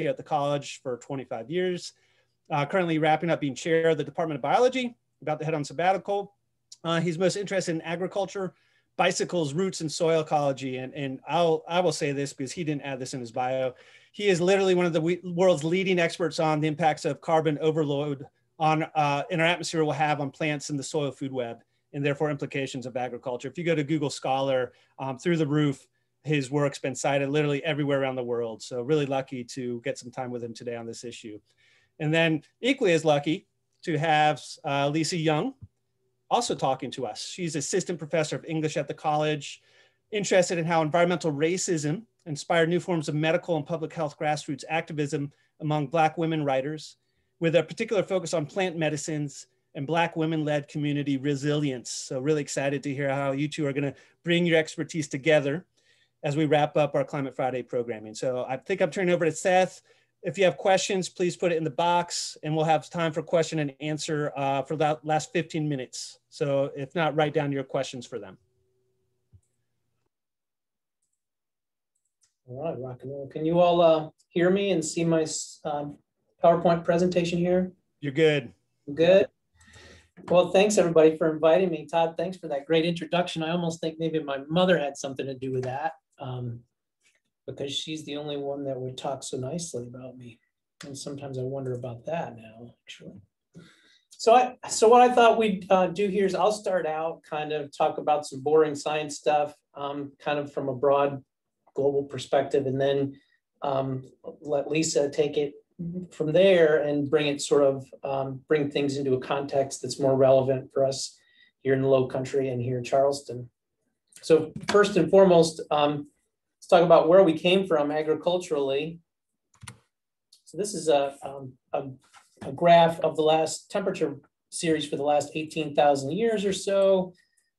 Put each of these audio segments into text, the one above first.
at the college for 25 years. Uh, currently wrapping up being chair of the Department of Biology, about to head on sabbatical. Uh, he's most interested in agriculture, bicycles, roots, and soil ecology. And, and I'll, I will say this because he didn't add this in his bio. He is literally one of the world's leading experts on the impacts of carbon overload on uh, in our atmosphere will have on plants in the soil food web and therefore implications of agriculture. If you go to Google Scholar, um, through the roof, his work's been cited literally everywhere around the world. So really lucky to get some time with him today on this issue. And then equally as lucky to have uh, Lisa Young also talking to us. She's assistant professor of English at the college, interested in how environmental racism inspired new forms of medical and public health grassroots activism among Black women writers, with a particular focus on plant medicines and Black women-led community resilience. So really excited to hear how you two are gonna bring your expertise together as we wrap up our Climate Friday programming. So I think I'm turning over to Seth. If you have questions, please put it in the box and we'll have time for question and answer uh, for that last 15 minutes. So if not, write down your questions for them. All right, rock and roll. Can you all uh, hear me and see my um, PowerPoint presentation here? You're good. I'm Good. Well, thanks everybody for inviting me. Todd, thanks for that great introduction. I almost think maybe my mother had something to do with that um, because she's the only one that would talk so nicely about me. And sometimes I wonder about that now, actually. So I, so what I thought we'd uh, do here is I'll start out kind of talk about some boring science stuff, um, kind of from a broad global perspective, and then um, let Lisa take it from there and bring it sort of um, bring things into a context that's more relevant for us here in the low country and here in Charleston. So first and foremost, um, let's talk about where we came from agriculturally. So this is a, um, a, a, graph of the last temperature series for the last 18,000 years or so.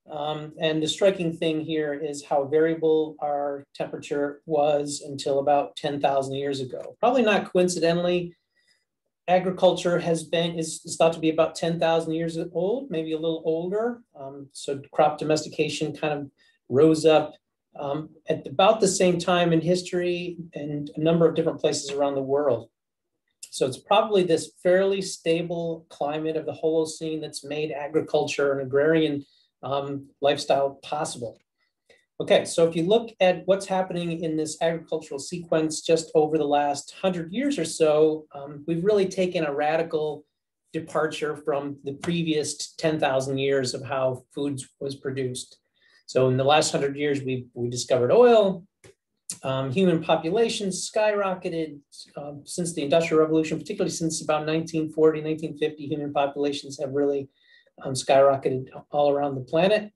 Um, and the striking thing here is how variable our temperature was until about 10,000 years ago. Probably not coincidentally, agriculture has been, is, is thought to be about 10,000 years old, maybe a little older. Um, so crop domestication kind of rose up um, at about the same time in history and a number of different places around the world. So it's probably this fairly stable climate of the Holocene that's made agriculture and agrarian um, lifestyle possible. Okay, so if you look at what's happening in this agricultural sequence just over the last 100 years or so, um, we've really taken a radical departure from the previous 10,000 years of how foods was produced. So in the last 100 years, we, we discovered oil, um, human populations skyrocketed uh, since the Industrial Revolution, particularly since about 1940, 1950, human populations have really um, skyrocketed all around the planet.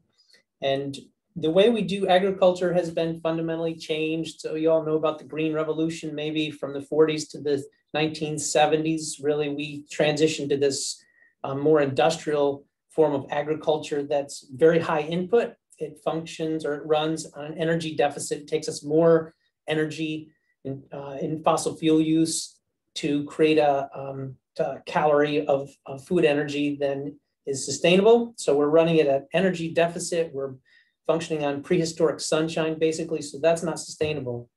And the way we do agriculture has been fundamentally changed. So you all know about the Green Revolution, maybe from the 40s to the 1970s. Really, we transitioned to this um, more industrial form of agriculture that's very high input. It functions or it runs on an energy deficit. It takes us more energy in, uh, in fossil fuel use to create a, um, a calorie of, of food energy than is sustainable. So we're running it at an energy deficit. We're functioning on prehistoric sunshine, basically. So that's not sustainable.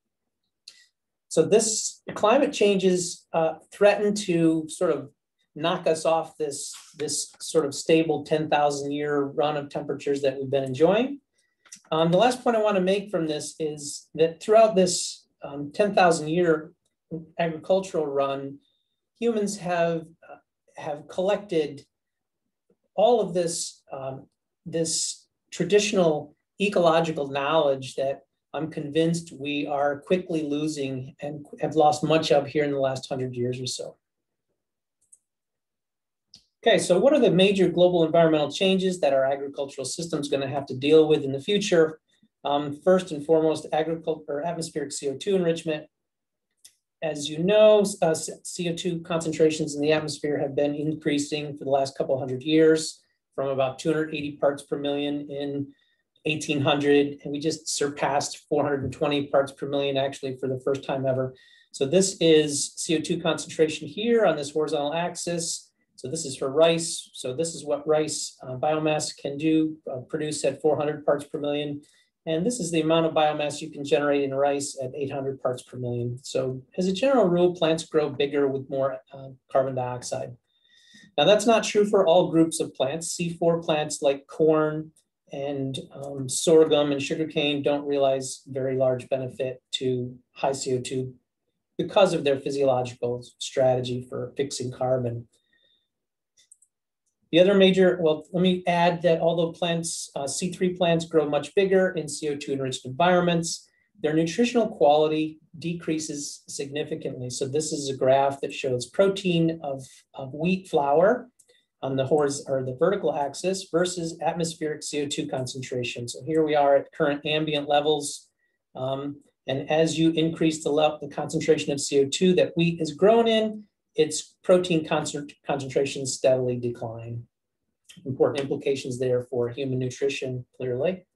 So this climate changes uh, threaten to sort of knock us off this, this sort of stable 10,000 year run of temperatures that we've been enjoying. Um, the last point I want to make from this is that throughout this um, 10,000 year agricultural run, humans have, uh, have collected all of this, um, this traditional ecological knowledge that I'm convinced we are quickly losing and have lost much of here in the last hundred years or so. Okay, so what are the major global environmental changes that our agricultural system is going to have to deal with in the future? Um, first and foremost, agriculture or atmospheric CO2 enrichment. As you know, uh, CO2 concentrations in the atmosphere have been increasing for the last couple hundred years from about 280 parts per million in 1800, and we just surpassed 420 parts per million actually for the first time ever. So this is CO2 concentration here on this horizontal axis. So this is for rice. So this is what rice uh, biomass can do, uh, produce at 400 parts per million. And this is the amount of biomass you can generate in rice at 800 parts per million. So as a general rule, plants grow bigger with more uh, carbon dioxide. Now that's not true for all groups of plants. C4 plants like corn and um, sorghum and sugarcane don't realize very large benefit to high CO2 because of their physiological strategy for fixing carbon. The other major, well, let me add that although plants, uh, C3 plants grow much bigger in CO2 enriched environments, their nutritional quality decreases significantly. So this is a graph that shows protein of, of wheat flour on the horizontal or the vertical axis versus atmospheric CO2 concentration. So here we are at current ambient levels. Um, and as you increase the, the concentration of CO2 that wheat is grown in, its protein concert, concentrations steadily decline. Important implications there for human nutrition, clearly.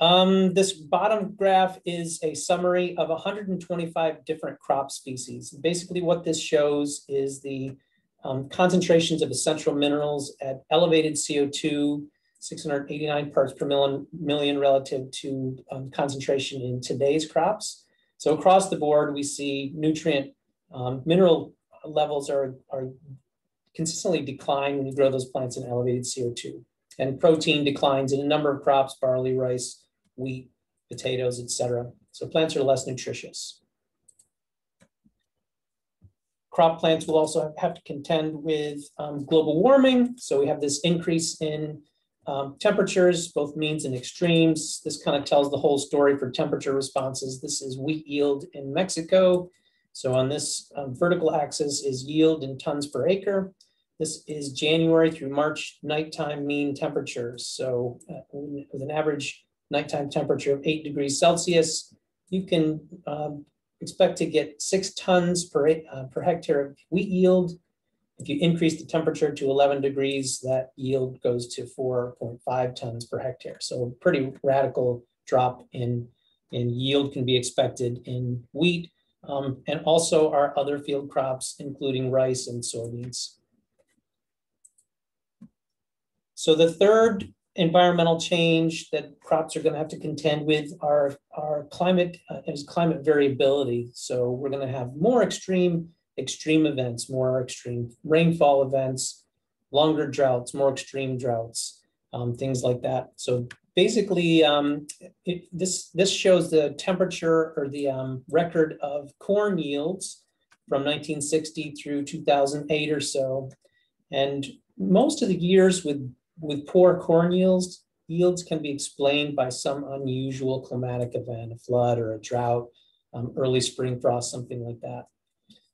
Um, this bottom graph is a summary of 125 different crop species. Basically what this shows is the um, concentrations of essential minerals at elevated CO2, 689 parts per million, million relative to um, concentration in today's crops. So across the board, we see nutrient um, mineral levels are, are consistently decline when you grow those plants in elevated CO2. And protein declines in a number of crops, barley, rice, wheat, potatoes, etc. So plants are less nutritious. Crop plants will also have to contend with um, global warming. So we have this increase in um, temperatures, both means and extremes. This kind of tells the whole story for temperature responses. This is wheat yield in Mexico. So on this um, vertical axis is yield in tons per acre. This is January through March nighttime mean temperatures. So uh, with an average nighttime temperature of eight degrees Celsius, you can um, expect to get six tons per, uh, per hectare of wheat yield. If you increase the temperature to 11 degrees, that yield goes to 4.5 tons per hectare. So a pretty radical drop in, in yield can be expected in wheat um, and also our other field crops, including rice and soybeans. So the third environmental change that crops are going to have to contend with are, are climate uh, is climate variability. So we're going to have more extreme extreme events, more extreme rainfall events, longer droughts, more extreme droughts, um, things like that. So basically, um, it, this, this shows the temperature or the um, record of corn yields from 1960 through 2008 or so. And most of the years with, with poor corn yields, yields can be explained by some unusual climatic event, a flood or a drought, um, early spring frost, something like that.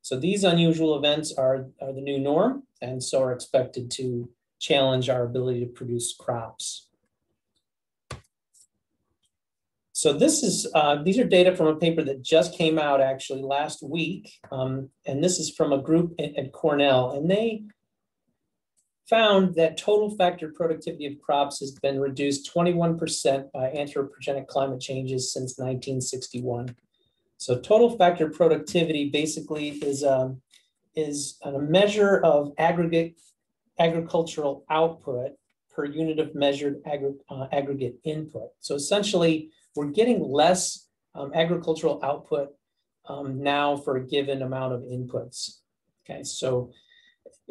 So these unusual events are, are the new norm and so are expected to challenge our ability to produce crops. So this is, uh, these are data from a paper that just came out actually last week. Um, and this is from a group at, at Cornell and they found that total factor productivity of crops has been reduced 21% by anthropogenic climate changes since 1961. So total factor productivity basically is, um, is a measure of aggregate agricultural output per unit of measured agri uh, aggregate input. So essentially, we're getting less um, agricultural output um, now for a given amount of inputs. Okay, so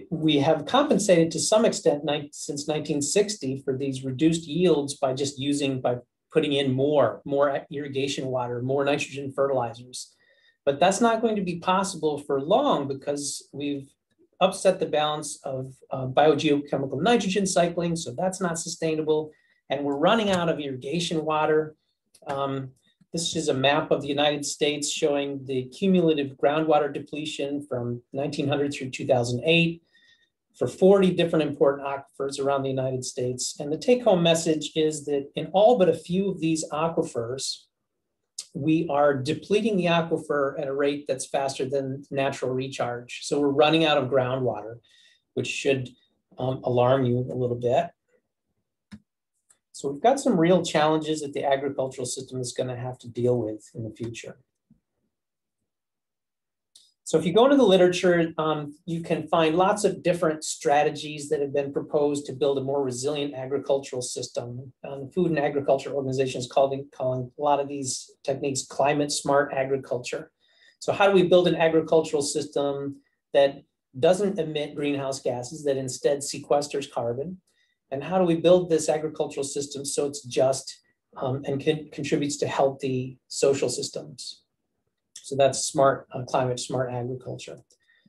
we have compensated to some extent since 1960 for these reduced yields by just using, by putting in more, more irrigation water, more nitrogen fertilizers. But that's not going to be possible for long because we've upset the balance of uh, biogeochemical nitrogen cycling, so that's not sustainable. And we're running out of irrigation water. Um, this is a map of the United States showing the cumulative groundwater depletion from 1900 through 2008 for 40 different important aquifers around the United States. And the take home message is that in all but a few of these aquifers, we are depleting the aquifer at a rate that's faster than natural recharge. So we're running out of groundwater, which should um, alarm you a little bit. So we've got some real challenges that the agricultural system is going to have to deal with in the future. So if you go into the literature, um, you can find lots of different strategies that have been proposed to build a more resilient agricultural system. Um, the Food and Agriculture Organization is calling, calling a lot of these techniques climate smart agriculture. So how do we build an agricultural system that doesn't emit greenhouse gases, that instead sequesters carbon? And how do we build this agricultural system so it's just um, and can, contributes to healthy social systems? So that's smart uh, climate, smart agriculture.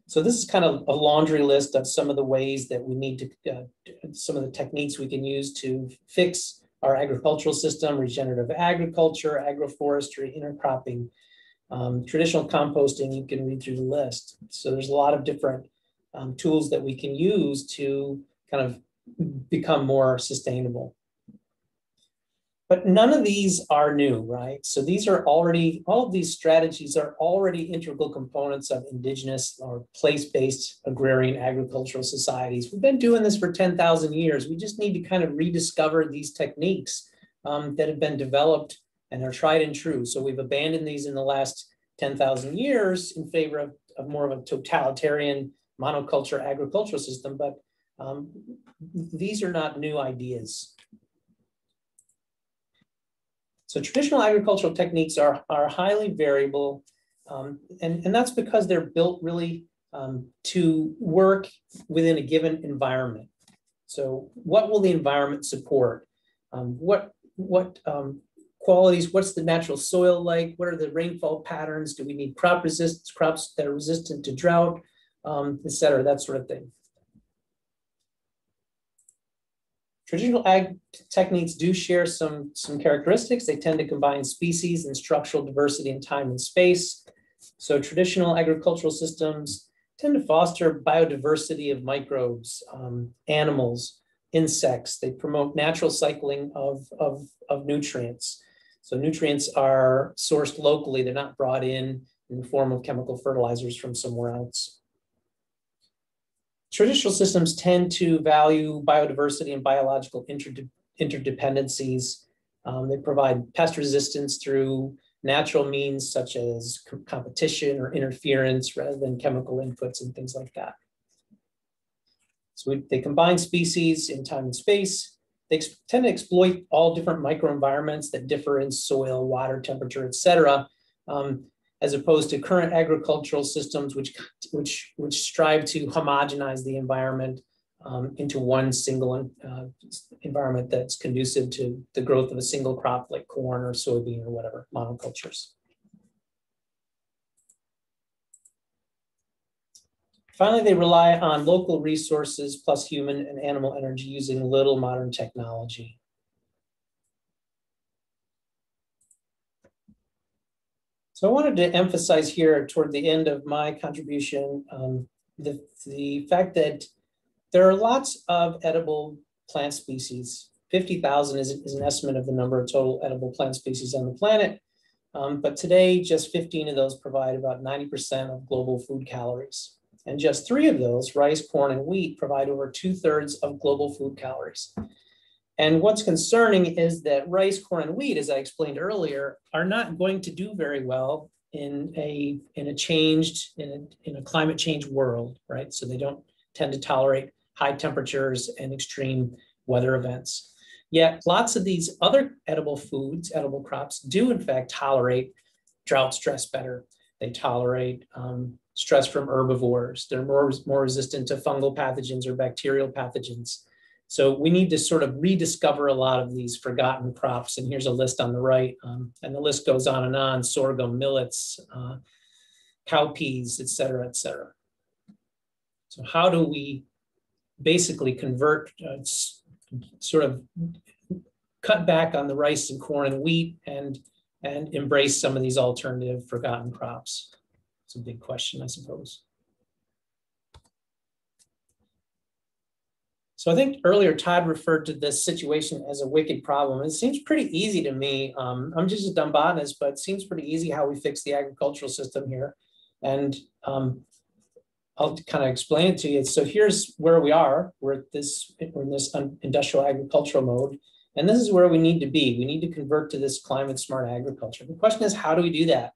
So this is kind of a laundry list of some of the ways that we need to, uh, some of the techniques we can use to fix our agricultural system, regenerative agriculture, agroforestry, intercropping, um, traditional composting, you can read through the list. So there's a lot of different um, tools that we can use to kind of become more sustainable. But none of these are new, right? So these are already, all of these strategies are already integral components of indigenous or place-based agrarian agricultural societies. We've been doing this for 10,000 years. We just need to kind of rediscover these techniques um, that have been developed and are tried and true. So we've abandoned these in the last 10,000 years in favor of, of, more of a totalitarian monoculture agricultural system, but um, these are not new ideas. So traditional agricultural techniques are, are highly variable, um, and, and that's because they're built really um, to work within a given environment. So what will the environment support? Um, what, what um, qualities, what's the natural soil like? What are the rainfall patterns? Do we need crop resistance, crops that are resistant to drought, um, et cetera, that sort of thing. Traditional ag techniques do share some, some characteristics. They tend to combine species and structural diversity in time and space. So traditional agricultural systems tend to foster biodiversity of microbes, um, animals, insects. They promote natural cycling of, of, of nutrients. So nutrients are sourced locally. They're not brought in in the form of chemical fertilizers from somewhere else. Traditional systems tend to value biodiversity and biological interdependencies. Um, they provide pest resistance through natural means such as competition or interference rather than chemical inputs and things like that. So we, they combine species in time and space. They tend to exploit all different microenvironments that differ in soil, water, temperature, et cetera, um, as opposed to current agricultural systems which, which, which strive to homogenize the environment um, into one single uh, environment that's conducive to the growth of a single crop like corn or soybean or whatever, monocultures. Finally, they rely on local resources plus human and animal energy using little modern technology. So I wanted to emphasize here toward the end of my contribution um, the, the fact that there are lots of edible plant species. 50,000 is, is an estimate of the number of total edible plant species on the planet. Um, but today, just 15 of those provide about 90% of global food calories. And just three of those, rice, corn, and wheat, provide over two thirds of global food calories. And what's concerning is that rice, corn, and wheat, as I explained earlier, are not going to do very well in a in a changed in a, in a climate change world, right? So they don't tend to tolerate high temperatures and extreme weather events. Yet lots of these other edible foods, edible crops, do in fact tolerate drought stress better. They tolerate um, stress from herbivores. They're more, more resistant to fungal pathogens or bacterial pathogens. So we need to sort of rediscover a lot of these forgotten crops. And here's a list on the right. Um, and the list goes on and on, sorghum, millets, uh, cowpeas, et cetera, et cetera. So how do we basically convert, uh, sort of cut back on the rice and corn and wheat and, and embrace some of these alternative forgotten crops? It's a big question, I suppose. So I think earlier Todd referred to this situation as a wicked problem. It seems pretty easy to me. Um, I'm just a dumb botanist, but it seems pretty easy how we fix the agricultural system here. And um, I'll kind of explain it to you. So here's where we are. We're at this, we're in this industrial agricultural mode. And this is where we need to be. We need to convert to this climate smart agriculture. The question is, how do we do that?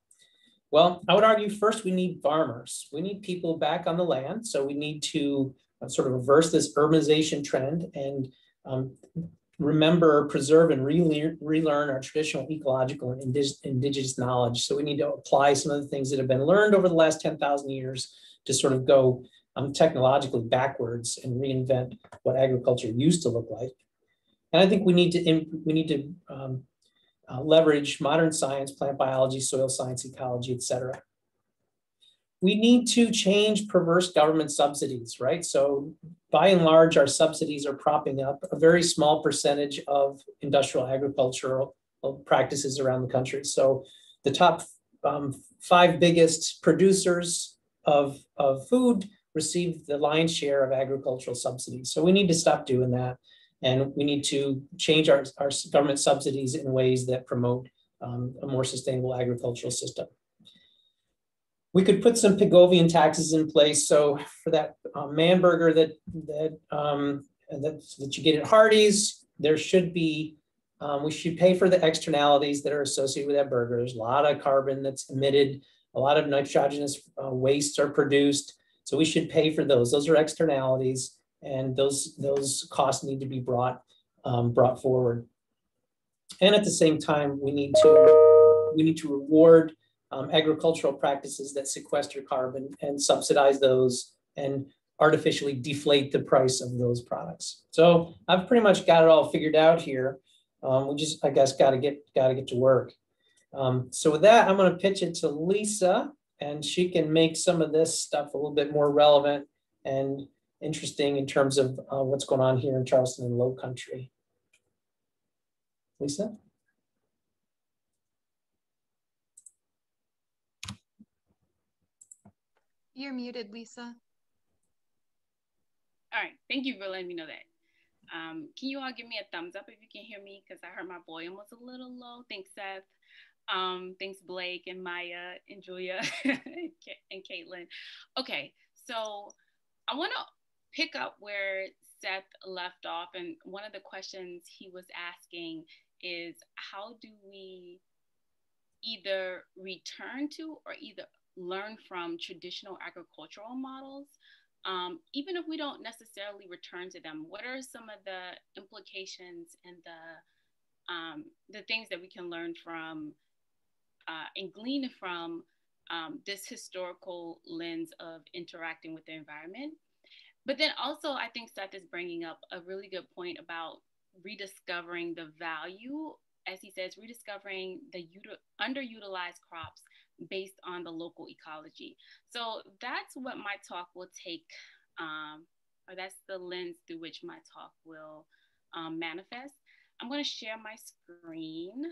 Well, I would argue first we need farmers. We need people back on the land. So we need to sort of reverse this urbanization trend and um, remember, preserve, and relearn, relearn our traditional ecological and indig indigenous knowledge. So we need to apply some of the things that have been learned over the last 10,000 years to sort of go um, technologically backwards and reinvent what agriculture used to look like. And I think we need to we need to um, uh, leverage modern science, plant biology, soil science, ecology, et cetera. We need to change perverse government subsidies, right? So by and large, our subsidies are propping up a very small percentage of industrial agricultural practices around the country. So the top um, five biggest producers of, of food receive the lion's share of agricultural subsidies. So we need to stop doing that. And we need to change our, our government subsidies in ways that promote um, a more sustainable agricultural system. We could put some Pigovian taxes in place. So for that um, man burger that, that, um, that, that you get at Hardee's, there should be, um, we should pay for the externalities that are associated with that burger. There's a lot of carbon that's emitted, a lot of nitrogenous uh, wastes are produced. So we should pay for those. Those are externalities and those, those costs need to be brought, um, brought forward. And at the same time, we need to, we need to reward um, agricultural practices that sequester carbon and subsidize those and artificially deflate the price of those products. So I've pretty much got it all figured out here. Um, we just, I guess, got to get got to get to work. Um, so with that, I'm going to pitch it to Lisa, and she can make some of this stuff a little bit more relevant and interesting in terms of uh, what's going on here in Charleston and Low Country. Lisa? You're muted, Lisa. All right, thank you for letting me know that. Um, can you all give me a thumbs up if you can hear me? Because I heard my volume was a little low. Thanks, Seth. Um, thanks, Blake and Maya and Julia and Caitlin. Okay, so I want to pick up where Seth left off. And one of the questions he was asking is how do we either return to or either learn from traditional agricultural models? Um, even if we don't necessarily return to them, what are some of the implications and the um, the things that we can learn from uh, and glean from um, this historical lens of interacting with the environment? But then also, I think Seth is bringing up a really good point about rediscovering the value, as he says, rediscovering the underutilized crops based on the local ecology. So that's what my talk will take, um, or that's the lens through which my talk will um, manifest. I'm going to share my screen.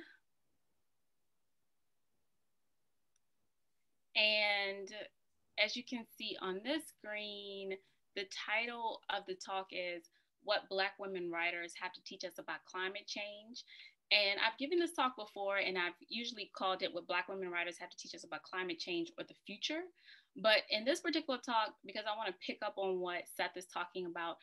And as you can see on this screen, the title of the talk is What Black Women Writers Have to Teach Us About Climate Change. And I've given this talk before, and I've usually called it What Black Women Writers Have to Teach Us About Climate Change or the Future. But in this particular talk, because I want to pick up on what Seth is talking about,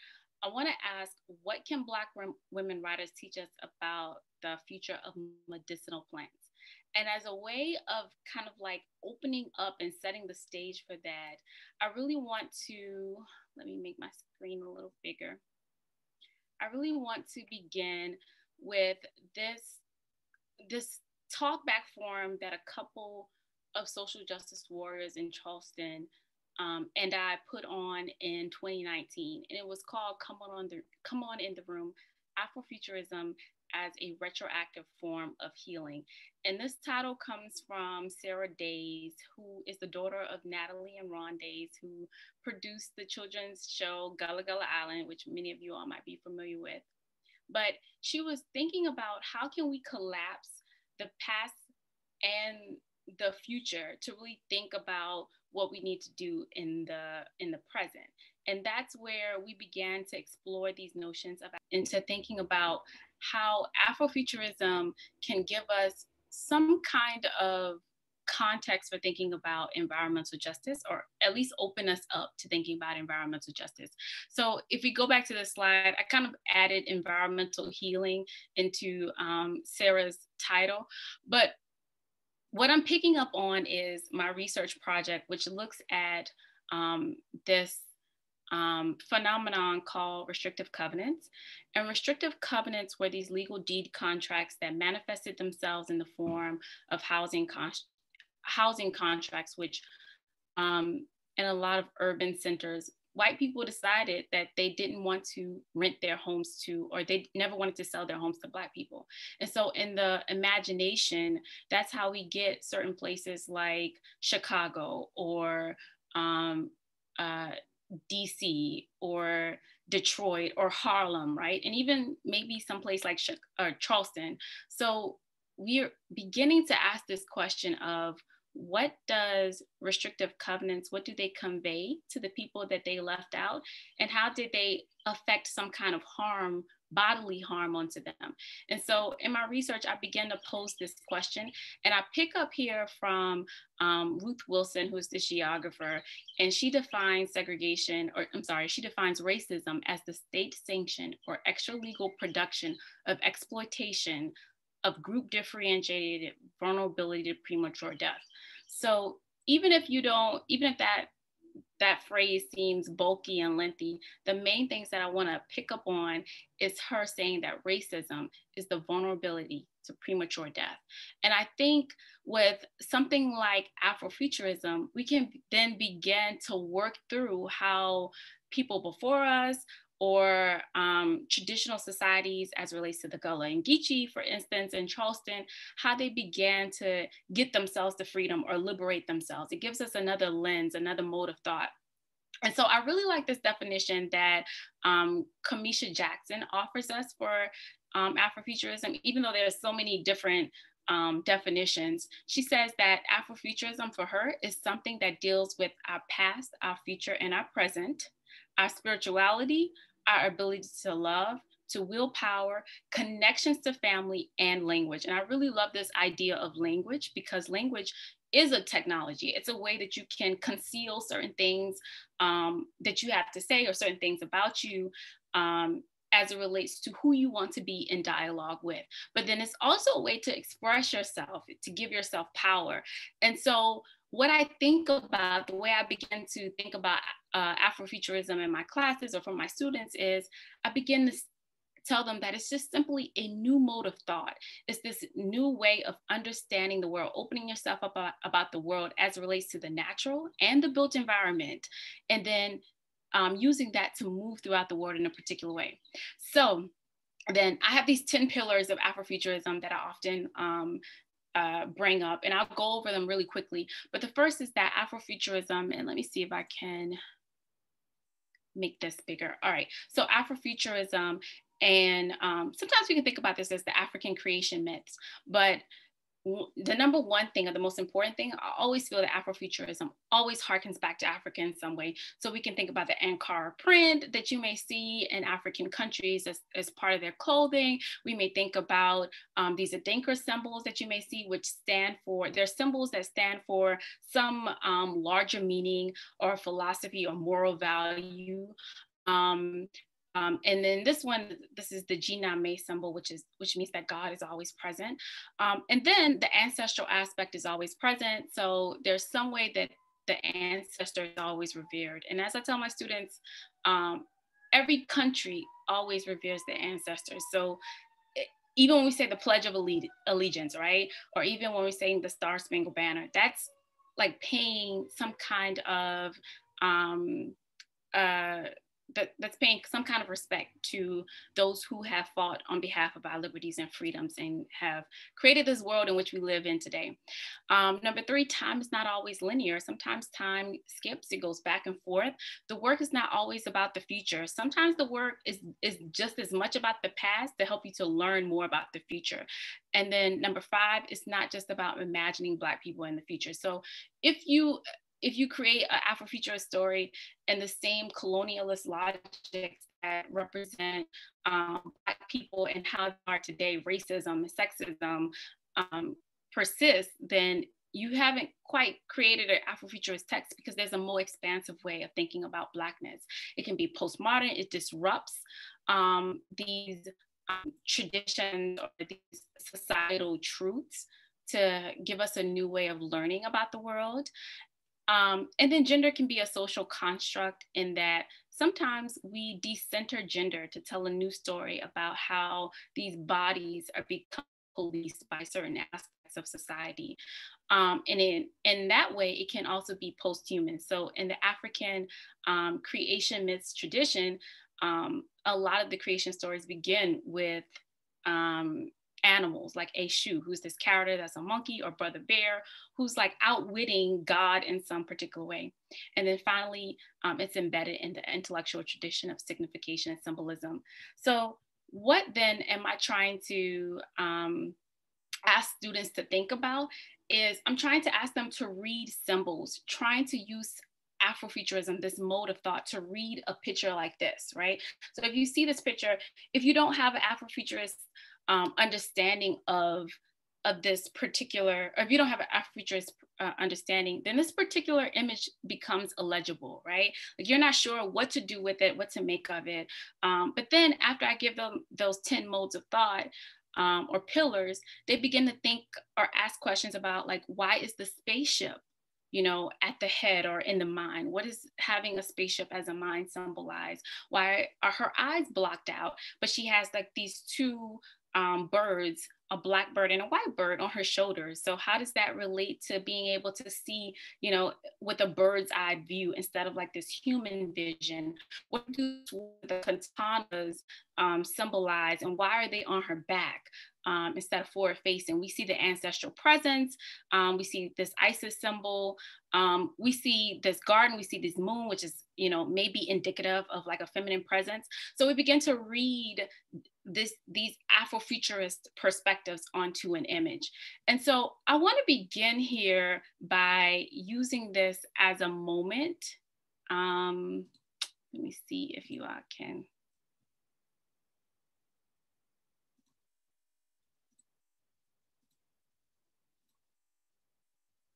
I want to ask what can Black women writers teach us about the future of medicinal plants? And as a way of kind of like opening up and setting the stage for that, I really want to, let me make my screen a little bigger. I really want to begin with this, this talk back forum that a couple of social justice warriors in Charleston um, and I put on in 2019, and it was called "Come on, the Come on in the Room: Afrofuturism as a retroactive form of healing. And this title comes from Sarah Daise, who is the daughter of Natalie and Ron Daise, who produced the children's show Gullah Gullah Island, which many of you all might be familiar with. But she was thinking about how can we collapse the past and the future to really think about what we need to do in the in the present. And that's where we began to explore these notions of into thinking about how Afrofuturism can give us some kind of context for thinking about environmental justice or at least open us up to thinking about environmental justice. So if we go back to the slide, I kind of added environmental healing into um, Sarah's title, but what I'm picking up on is my research project, which looks at um, this um, phenomenon called restrictive covenants. And restrictive covenants were these legal deed contracts that manifested themselves in the form of housing, con- housing contracts, which um, in a lot of urban centers, white people decided that they didn't want to rent their homes to, or they never wanted to sell their homes to Black people. And so, in the imagination, that's how we get certain places like Chicago or um, uh, DC or Detroit or Harlem, right? And even maybe someplace like uh, Charleston. So we're beginning to ask this question of what does restrictive covenants what do they convey to the people that they left out and how did they affect some kind of harm bodily harm onto them and so in my research i began to pose this question and i pick up here from um, ruth wilson who's the geographer and she defines segregation or i'm sorry she defines racism as the state sanctioned or extra legal production of exploitation of group differentiated vulnerability to premature death. So even if you don't, even if that that phrase seems bulky and lengthy, the main things that I want to pick up on is her saying that racism is the vulnerability to premature death. And I think with something like Afrofuturism, we can then begin to work through how people before us, or um, traditional societies as relates to the Gullah and Geechee, for instance, in Charleston, how they began to get themselves to freedom or liberate themselves. It gives us another lens, another mode of thought. And so I really like this definition that um, Kamisha Jackson offers us for um, Afrofuturism, even though there's so many different um, definitions. She says that Afrofuturism for her is something that deals with our past, our future, and our present, our spirituality, our ability to love, to willpower, connections to family, and language. And I really love this idea of language because language is a technology. It's a way that you can conceal certain things um, that you have to say or certain things about you um, as it relates to who you want to be in dialogue with. But then it's also a way to express yourself, to give yourself power. And so what I think about, the way I begin to think about uh, Afrofuturism in my classes or for my students is I begin to tell them that it's just simply a new mode of thought. It's this new way of understanding the world, opening yourself up about, about the world as it relates to the natural and the built environment, and then um, using that to move throughout the world in a particular way. So then I have these 10 pillars of Afrofuturism that I often um, uh, bring up, and I'll go over them really quickly. But the first is that Afrofuturism, and let me see if I can make this bigger. All right, so Afrofuturism, and um, sometimes we can think about this as the African creation myths, but the number one thing or the most important thing, I always feel that Afrofuturism always harkens back to Africa in some way. So we can think about the Ankara print that you may see in African countries as, as part of their clothing. We may think about um, these Adinkra symbols that you may see, which stand for, they're symbols that stand for some um, larger meaning or philosophy or moral value. Um, um, and then this one, this is the Gye Nyame symbol, which is which means that God is always present. Um, and then the ancestral aspect is always present. So there's some way that the ancestor is always revered. And as I tell my students, um, every country always reveres the ancestors. So eh, even when we say the Pledge of Allegiance, right? Or even when we're saying the Star Spangled Banner, that's like paying some kind of um, uh, that, that's paying some kind of respect to those who have fought on behalf of our liberties and freedoms and have created this world in which we live in today. Um, number three, time is not always linear. Sometimes time skips, it goes back and forth. The work is not always about the future. Sometimes the work is, is just as much about the past to help you to learn more about the future. And then number five, it's not just about imagining Black people in the future. So if you if you create an Afrofuturist story and the same colonialist logics that represent um, Black people and how they are today, racism and sexism um, persist, then you haven't quite created an Afrofuturist text because there's a more expansive way of thinking about Blackness. It can be postmodern, it disrupts um, these um, traditions or these societal truths to give us a new way of learning about the world. Um, and then gender can be a social construct in that sometimes we decenter gender to tell a new story about how these bodies are becoming policed by certain aspects of society. Um, and in, in that way, it can also be post-human. So in the African um, creation myths tradition, um, a lot of the creation stories begin with um, animals like Eshu, who's this character that's a monkey, or Brother Bear, who's like outwitting God in some particular way. And then finally, um, it's embedded in the intellectual tradition of signification and symbolism. So, what then am I trying to um, ask students to think about? Is I'm trying to ask them to read symbols, trying to use Afrofuturism, this mode of thought, to read a picture like this, right? So if you see this picture, if you don't have an Afrofuturist um, understanding of of this particular, or if you don't have an Afrofuturist uh, understanding, then this particular image becomes illegible, right? Like you're not sure what to do with it, what to make of it. Um, but then after I give them those 10 modes of thought, um, or pillars, they begin to think or ask questions about like, why is the spaceship you know, at the head or in the mind? What is having a spaceship as a mind symbolize? Why are her eyes blocked out, but she has like these two um, birds, a black bird and a white bird on her shoulders. So how does that relate to being able to see, you know, with a bird's eye view instead of like this human vision? What do the katanas um, symbolize and why are they on her back? Um, instead of forward facing. We see the ancestral presence. Um, we see this Isis symbol. Um, we see this garden. We see this moon, which is, you know, maybe indicative of like a feminine presence. So we begin to read this these Afrofuturist perspectives onto an image. And so I want to begin here by using this as a moment. Um, let me see if you all can.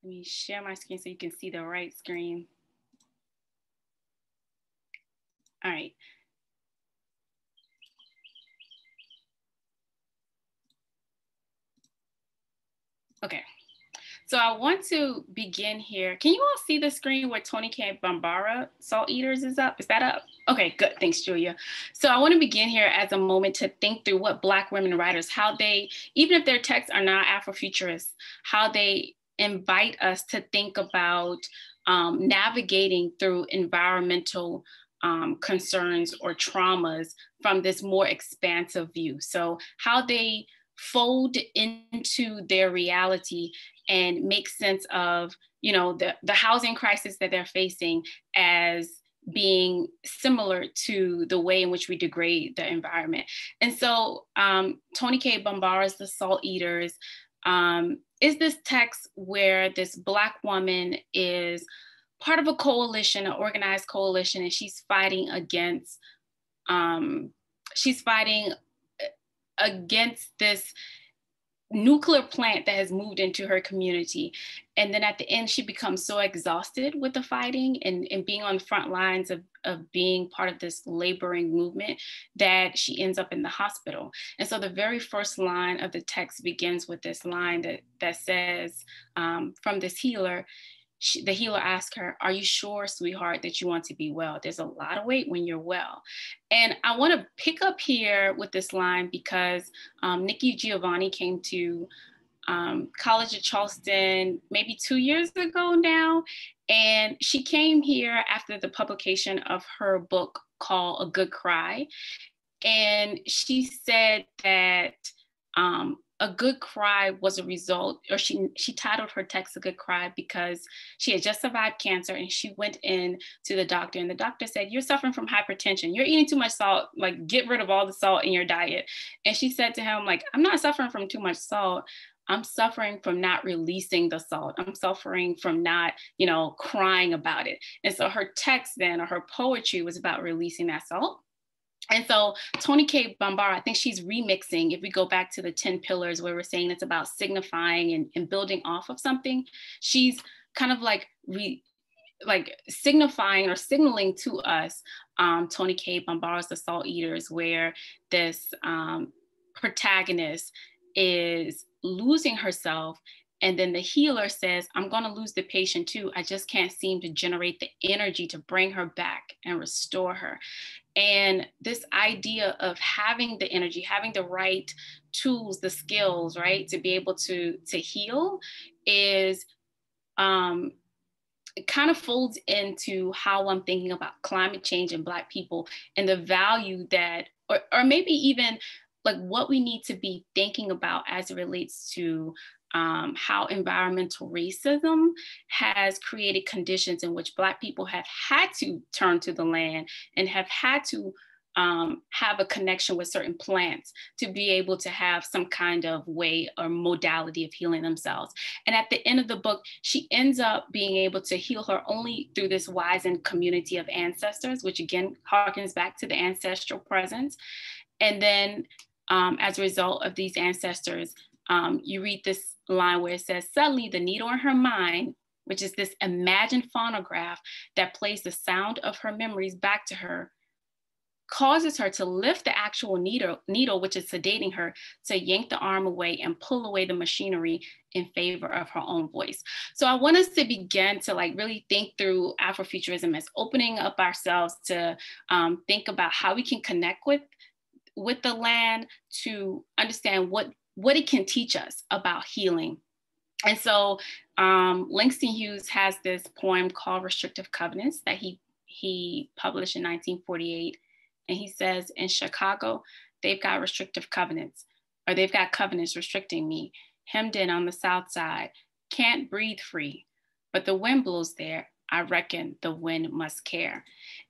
Let me share my screen so you can see the right screen. All right. Okay. So I want to begin here. Can you all see the screen where Toni Cade Bambara Salt Eaters is up? Is that up? Okay, good. Thanks, Julia. So I want to begin here as a moment to think through what Black women writers, how they, even if their texts are not Afrofuturist, how they invite us to think about um, navigating through environmental um, concerns or traumas from this more expansive view. So how they fold into their reality and make sense of you know the, the housing crisis that they're facing as being similar to the way in which we degrade the environment. And so um, Toni Cade Bambara's The Salt Eaters um, is this text where this Black woman is part of a coalition, an organized coalition, and she's fighting against, um, she's fighting against this nuclear plant that has moved into her community. And then at the end, she becomes so exhausted with the fighting and, and being on the front lines of, of being part of this laboring movement that she ends up in the hospital. And so the very first line of the text begins with this line that, that says um, from this healer, she, the healer asked her, Are you sure, sweetheart, that you want to be well? There's a lot of weight when you're well. And I want to pick up here with this line because um, Nikki Giovanni came to um, College of Charleston maybe two years ago now. And she came here after the publication of her book called A Good Cry. And she said that um, a good cry was a result, or she she titled her text a good cry because she had just survived cancer and she went in to the doctor and the doctor said, You're suffering from hypertension. You're eating too much salt, like get rid of all the salt in your diet. And she said to him, like, I'm not suffering from too much salt. I'm suffering from not releasing the salt. I'm suffering from not, you know, crying about it. And so her text then or her poetry was about releasing that salt and so Toni Cade Bambara, I think she's remixing. If we go back to the 10 pillars where we're saying it's about signifying and, and building off of something, she's kind of like re, like signifying or signaling to us um, Toni Cade Bambara's The Salt Eaters, where this um, protagonist is losing herself And then the healer says, I'm going to lose the patient too. I just can't seem to generate the energy to bring her back and restore her. And this idea of having the energy, having the right tools, the skills, right, to be able to, to heal is um, it kind of folds into how I'm thinking about climate change and Black people and the value that, or, or maybe even like what we need to be thinking about as it relates to um, how environmental racism has created conditions in which Black people have had to turn to the land and have had to um, have a connection with certain plants to be able to have some kind of way or modality of healing themselves. And at the end of the book, she ends up being able to heal her only through this wizened community of ancestors, which again harkens back to the ancestral presence. And then um, as a result of these ancestors, um, you read this line where it says, suddenly the needle in her mind, which is this imagined phonograph that plays the sound of her memories back to her, causes her to lift the actual needle, needle, which is sedating her, to yank the arm away and pull away the machinery in favor of her own voice. So I want us to begin to like really think through Afrofuturism as opening up ourselves to um, think about how we can connect with with the land to understand what what it can teach us about healing. And so um, Langston Hughes has this poem called Restrictive Covenants that he, he published in 1948. And he says, in Chicago, they've got restrictive covenants, or they've got covenants restricting me. Hemmed in on the south side, can't breathe free, but the wind blows there. I reckon the wind must care.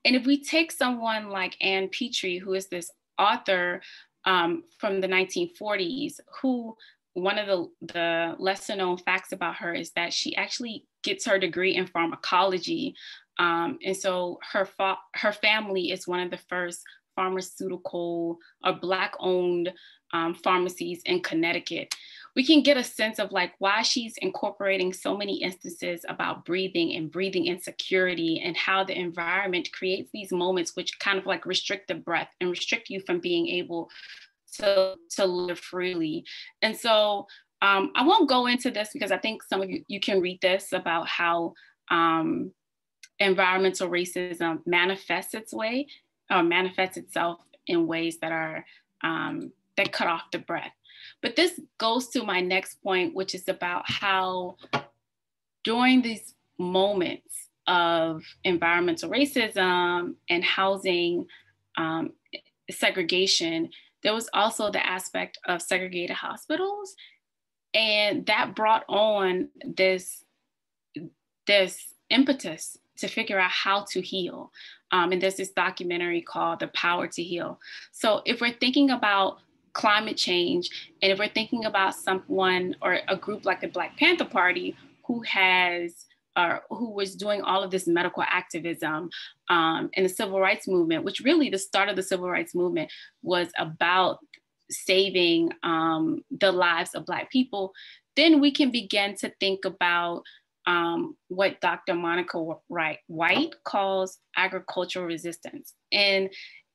And if we take someone like Ann Petry, who is this author um, from the 1940s who one of the, the lesser known facts about her is that she actually gets her degree in pharmacology. Um, and so her, fa- her family is one of the first pharmaceutical or Black owned um, pharmacies in Connecticut we can get a sense of like why she's incorporating so many instances about breathing and breathing insecurity and how the environment creates these moments which kind of like restrict the breath and restrict you from being able to, to live freely. And so um, I won't go into this because I think some of you, you can read this about how um, environmental racism manifests its way or manifests itself in ways that are um, that cut off the breath. But this goes to my next point, which is about how during these moments of environmental racism and housing um, segregation, there was also the aspect of segregated hospitals. And that brought on this, this impetus to figure out how to heal. Um, and there's this documentary called The Power to Heal. So if we're thinking about climate change. And if we're thinking about someone or a group like the Black Panther Party who has uh, who was doing all of this medical activism um, in the civil rights movement, which really the start of the civil rights movement was about saving um, the lives of Black people, then we can begin to think about um, what Dr. Monica White calls agricultural resistance. And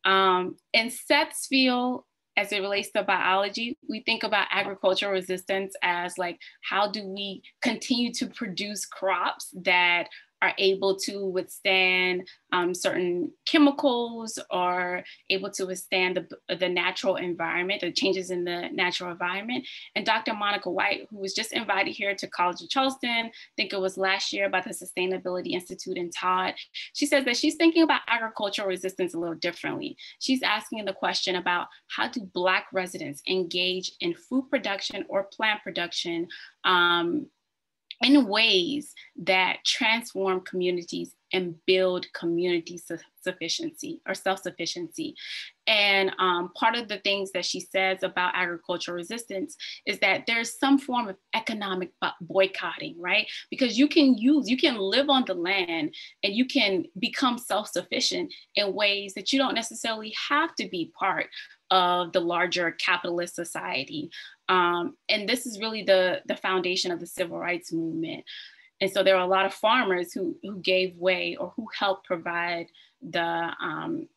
um, in Seth's field, as it relates to biology, we think about agricultural resistance as like, how do we continue to produce crops that are able to withstand um, certain chemicals or able to withstand the, the natural environment, the changes in the natural environment. And Dr. Monica White, who was just invited here to College of Charleston, I think it was last year by the Sustainability Institute in Todd, she says that she's thinking about agricultural resistance a little differently. She's asking the question about how do Black residents engage in food production or plant production um, in ways that transform communities and build community su- sufficiency or self-sufficiency and um, part of the things that she says about agricultural resistance is that there's some form of economic boycotting right because you can use you can live on the land and you can become self-sufficient in ways that you don't necessarily have to be part of the larger capitalist society um, and this is really the, the foundation of the civil rights movement. And so there are a lot of farmers who, who gave way or who helped provide the, um,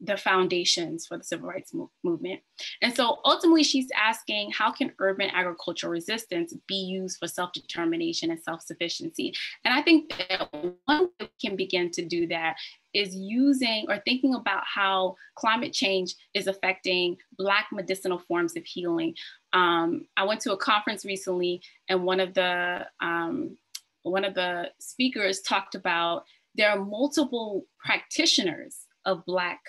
the foundations for the civil rights mo- movement. And so ultimately, she's asking how can urban agricultural resistance be used for self determination and self sufficiency? And I think that one way we can begin to do that is using or thinking about how climate change is affecting Black medicinal forms of healing. Um, I went to a conference recently, and one of the um, one of the speakers talked about there are multiple practitioners of Black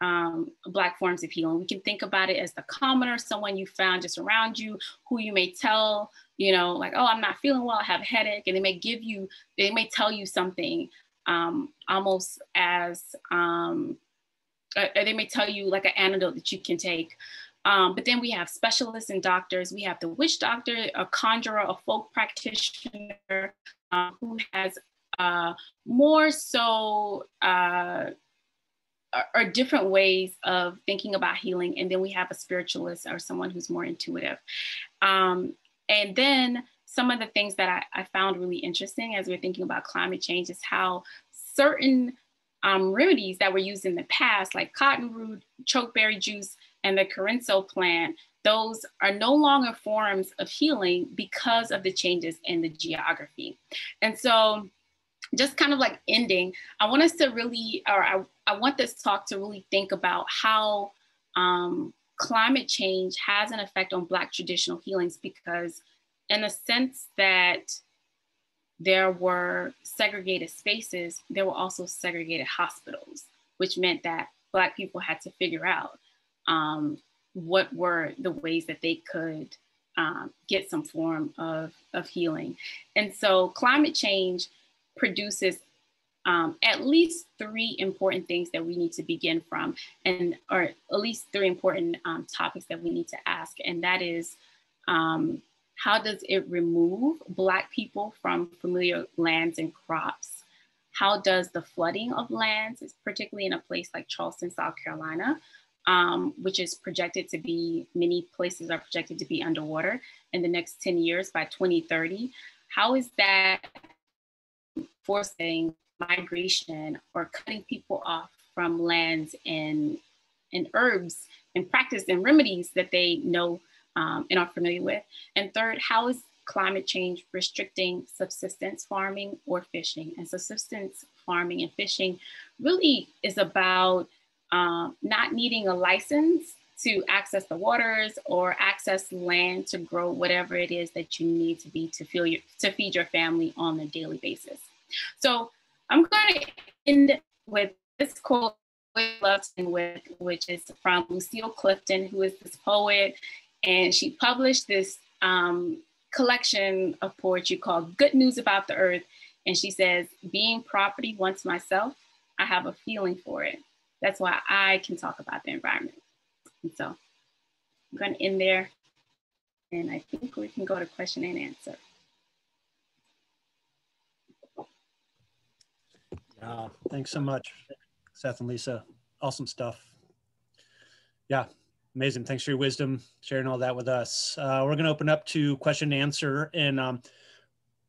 um, Black forms of healing. We can think about it as the commoner, someone you found just around you, who you may tell, you know, like, oh, I'm not feeling well, I have a headache, and they may give you, they may tell you something um, almost as, um, uh, they may tell you like an antidote that you can take. Um, but then we have specialists and doctors. We have the witch doctor, a conjurer, a folk practitioner uh, who has uh, more so uh, are, different ways of thinking about healing. And then we have a spiritualist or someone who's more intuitive. Um, and then some of the things that I, I, found really interesting as we're thinking about climate change is how certain um, remedies that were used in the past, like cottonwood, chokeberry juice, and the Corinso plant, those are no longer forms of healing because of the changes in the geography. And so just kind of like ending, I want us to really, or I, I want this talk to really think about how um, climate change has an effect on Black traditional healings because, in the sense that there were segregated spaces, there were also segregated hospitals, which meant that Black people had to figure out um, what were the ways that they could um, get some form of, of healing. And so climate change produces um, at least three important things that we need to begin from, and or at least three important um, topics that we need to ask, and that is um, how does it remove Black people from familiar lands and crops? How does the flooding of lands, particularly in a place like Charleston, South Carolina, um, which is projected to be, many places are projected to be underwater in the next 10 years by 2030. How is that forcing migration or cutting people off from lands and, and herbs and practice and remedies that they know um, and are familiar with. And third, how is climate change restricting subsistence farming or fishing? And subsistence farming and fishing really is about um, not needing a license to access the waters or access land to grow whatever it is that you need to be to, feel your, to feed your family on a daily basis. So I'm going to end with this quote with, which is from Lucille Clifton, who is this poet, and she published this um, collection of poetry called Good News About the Earth. And she says, being property once myself, I have a feeling for it. That's why I can talk about the environment. And so I'm going to end there. And I think we can go to question and answer. Yeah, thanks so much, Seth and Lisa. Awesome stuff. Yeah, amazing. Thanks for your wisdom, sharing all that with us. Uh, we're going to open up to question and answer and um,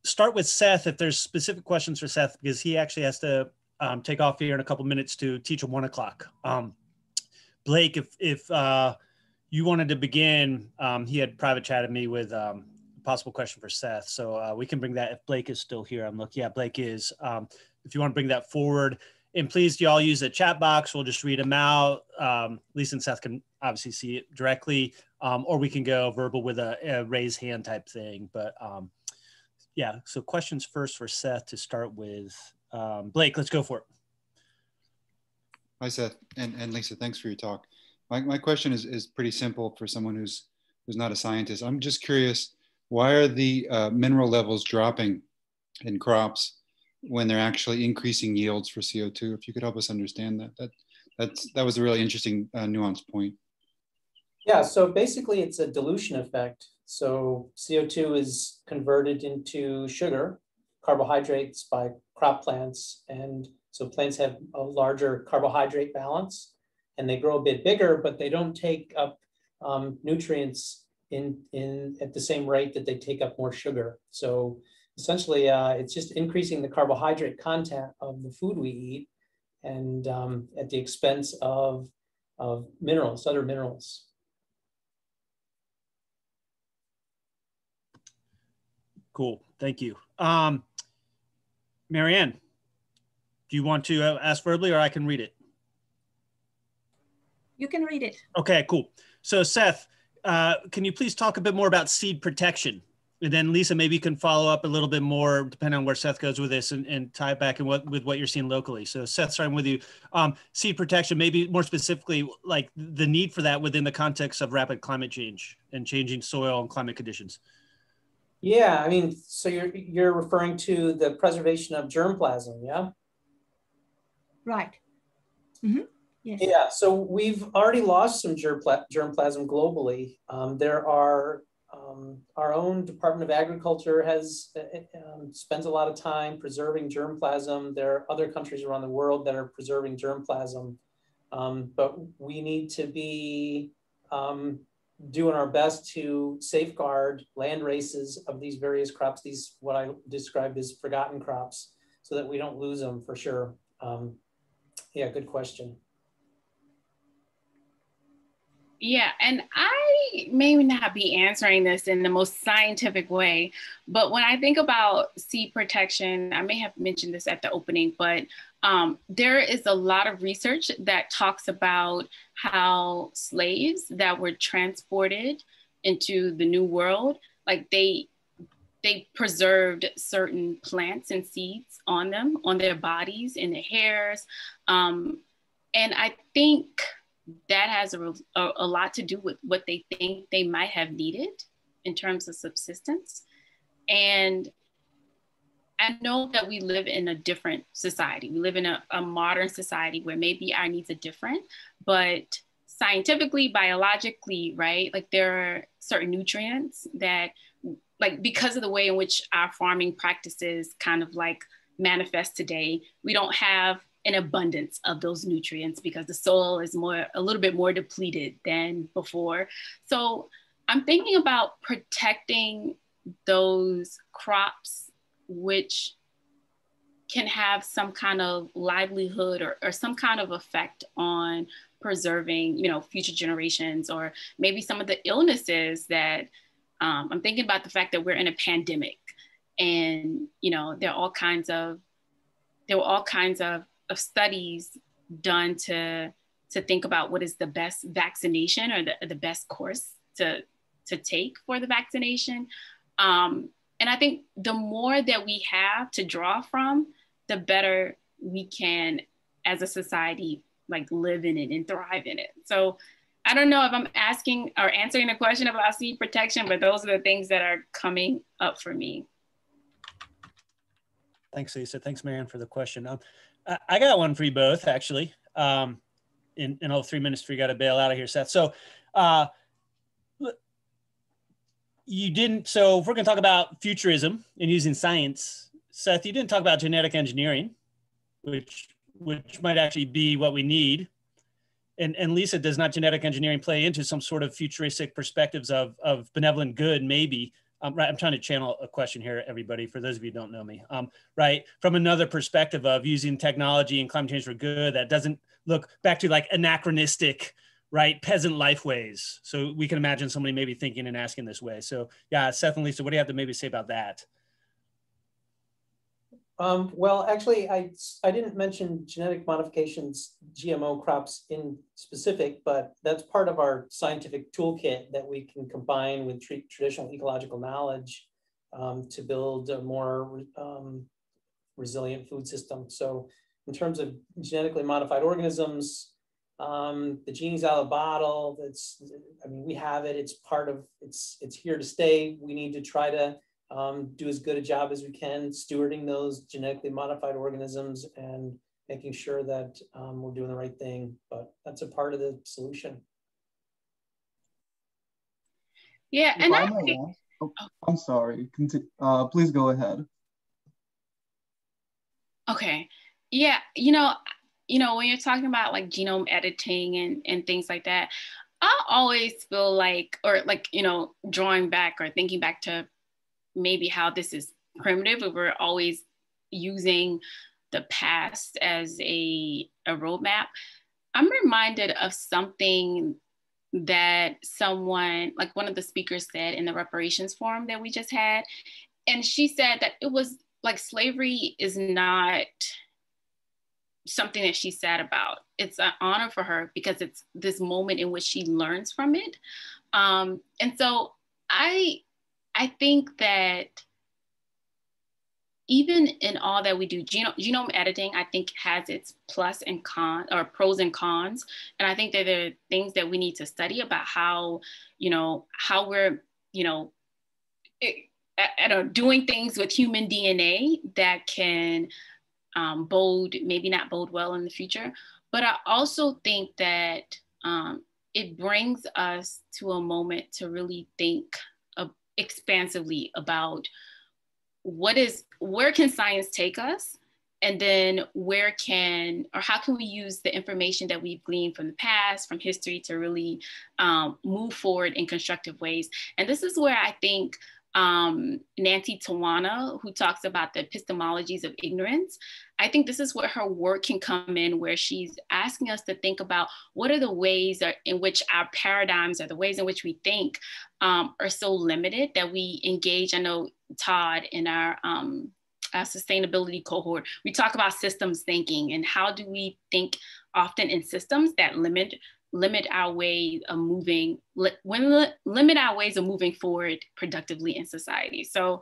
start with Seth if there's specific questions for Seth, because he actually has to um, take off here in a couple minutes to teach at one o'clock. Um, Blake, if, if uh, you wanted to begin, um, he had private chatted me with um, a possible question for Seth. So uh, we can bring that if Blake is still here. I'm looking, yeah, Blake is. Um, if you want to bring that forward. And please, do y'all use the chat box? We'll just read them out. Um, Lisa and Seth can obviously see it directly, um, or we can go verbal with a, a raise hand type thing. But um, yeah, so questions first for Seth to start with. Um, Blake, let's go for it. Hi, Seth and, and Lisa. Thanks for your talk. My, my question is, is pretty simple for someone who's who's not a scientist. I'm just curious, why are the uh, mineral levels dropping in crops when they're actually increasing yields for CO2. If you could help us understand that, that that's that was a really interesting uh, nuance point. Yeah, so basically it's a dilution effect. So CO2 is converted into sugar, carbohydrates by crop plants. And so plants have a larger carbohydrate balance and they grow a bit bigger, but they don't take up um, nutrients in, in at the same rate that they take up more sugar. So essentially uh, it's just increasing the carbohydrate content of the food we eat. and um, at the expense of, of minerals, other minerals. Cool. Thank you. Um, Marianne, do you want to uh, ask verbally or I can read it? You can read it. Okay, cool. So Seth, uh, can you please talk a bit more about seed protection? And then Lisa, maybe you can follow up a little bit more, depending on where Seth goes with this, and, and tie it back in what with what you're seeing locally. So Seth, starting with you, um, seed protection, maybe more specifically, like the need for that within the context of rapid climate change and changing soil and climate conditions. Yeah, I mean, so you're you're referring to the preservation of germplasm, yeah? Right. Mm -hmm. Yes. Yeah, so we've already lost some germplasm globally. Um, there are um, our own Department of Agriculture has uh, uh, um, spends a lot of time preserving germplasm. There are other countries around the world that are preserving germplasm, um, but we need to be um, doing our best to safeguard land races of these various crops. These what I described as forgotten crops, so that we don't lose them for sure. Um, yeah, good question. Yeah, and I may not be answering this in the most scientific way, but when I think about seed protection, I may have mentioned this at the opening, but um, there is a lot of research that talks about how slaves that were transported into the new world, like they they preserved certain plants and seeds on them, on their bodies, in their hairs, um, and I think that has a, a, a, lot to do with what they think they might have needed in terms of subsistence. And I know that we live in a different society. We live in a, a modern society where maybe our needs are different, but scientifically, biologically, right? Like there are certain nutrients that, like, because of the way in which our farming practices kind of like manifest today, we don't have an abundance of those nutrients because the soil is more a little bit more depleted than before. So I'm thinking about protecting those crops which can have some kind of livelihood or, or some kind of effect on preserving you know future generations or maybe some of the illnesses that um, i'm thinking about the fact that we're in a pandemic and you know there are all kinds of there were all kinds of of studies done to to think about what is the best vaccination or the, the best course to to take for the vaccination. Um, and i think the more that we have to draw from the better we can as a society like live in it and thrive in it. So i don't know if i'm asking or answering a question about seed protection but those are the things that are coming up for me. Thanks lisa thanks marianne for the question. Um, I got one for you both, actually. Um, in, in all three minutes, we got to bail out of here, Seth. So, uh, you didn't. So, if we're going to talk about futurism and using science, Seth, you didn't talk about genetic engineering, which which might actually be what we need. And, and Lisa, does not genetic engineering play into some sort of futuristic perspectives of, of benevolent good, maybe, um, right, I'm trying to channel a question here, everybody, for those of you who don't know me, um, right, from another perspective of using technology and climate change for good that doesn't look back to like anachronistic, right, peasant life ways. So we can imagine somebody maybe thinking and asking this way. So yeah, Seth and Lisa, what do you have to maybe say about that? Um, well, actually, I, I didn't mention genetic modifications, GMO crops in specific, but that's part of our scientific toolkit that we can combine with traditional ecological knowledge um, to build a more um, resilient food system. So in terms of genetically modified organisms, um, the genie's out of the bottle. That's, I mean, we have it. It's part of, it's, it's here to stay. We need to try to um, do as good a job as we can stewarding those genetically modified organisms and making sure that um, we're doing the right thing. But that's a part of the solution. Yeah, and I think, oh, I'm sorry. Uh, please go ahead. Okay. Yeah, you know, you know, when you're talking about like genome editing and, and things like that, I always feel like, or like, you know, drawing back or thinking back to maybe how this is primitive, but we're always using the past as a, a roadmap, I'm reminded of something that someone, like one of the speakers said in the reparations forum that we just had. And she said that it was like slavery is not something that she's sad about. It's an honor for her because it's this moment in which she learns from it. Um, and so I, I think that even in all that we do, genome, genome editing, I think has its plus and cons or pros and cons. And I think that there are things that we need to study about how, you know, how we're, you know, it, I don't know, doing things with human DNA that can um, bode, maybe not bode well in the future. But I also think that um, it brings us to a moment to really think expansively about what is where can science take us? And then where can or how can we use the information that we've gleaned from the past from history to really um, move forward in constructive ways? And this is where i think um, Nancy Tuana, who talks about the epistemologies of ignorance. I think this is where her work can come in, where she's asking us to think about what are the ways in which our paradigms or the ways in which we think um, are so limited that we engage. I know Todd in our um, our sustainability cohort, we talk about systems thinking and how do we think often in systems that limit limit our way of moving li- when li- limit our ways of moving forward productively in society. So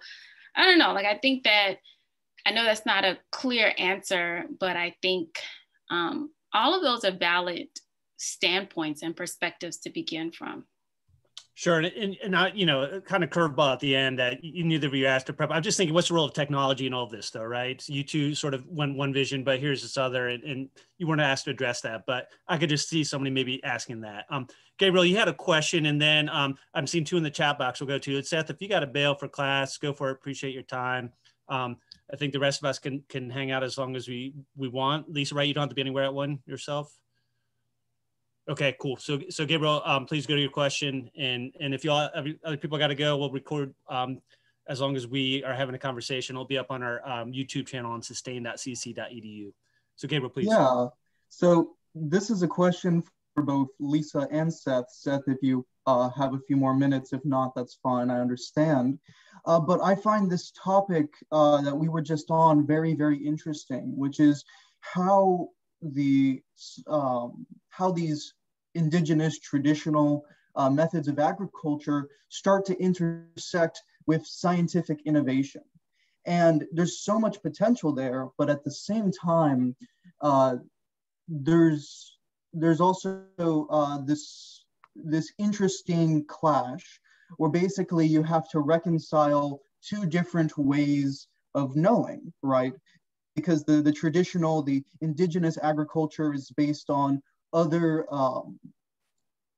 i don't know like i think that i know that's not a clear answer but i think um, all of those are valid standpoints and perspectives to begin from Sure, and, and, and I, you know, kind of curveball at the end that you neither of you asked to prep. I'm just thinking, what's the role of technology in all of this, though, right? You two sort of went one vision, but here's this other, and, and you weren't asked to address that, but I could just see somebody maybe asking that. Um, Gabriel, you had a question, and then um, I'm seeing two in the chat box. We'll go to it. Seth, if you got a bail for class, go for it. Appreciate your time. Um, I think the rest of us can can hang out as long as we we want. Lisa, right? You don't have to be anywhere at one yourself. Okay, cool. So, so Gabriel, um, please go to your question, and and if y'all other people got to go, we'll record. Um, as long as we are having a conversation, it'll be up on our um, YouTube channel on sustain.cc.edu. So, Gabriel, please. Yeah. So this is a question for both Lisa and Seth. Seth, if you uh, have a few more minutes, if not, that's fine. I understand. Uh, but I find this topic uh, that we were just on very, very interesting, which is how the um, how these indigenous traditional uh, methods of agriculture start to intersect with scientific innovation. And there's so much potential there, but at the same time, uh, there's there's also uh, this this interesting clash where basically you have to reconcile two different ways of knowing, right? Because the, the traditional, the indigenous agriculture is based on other um,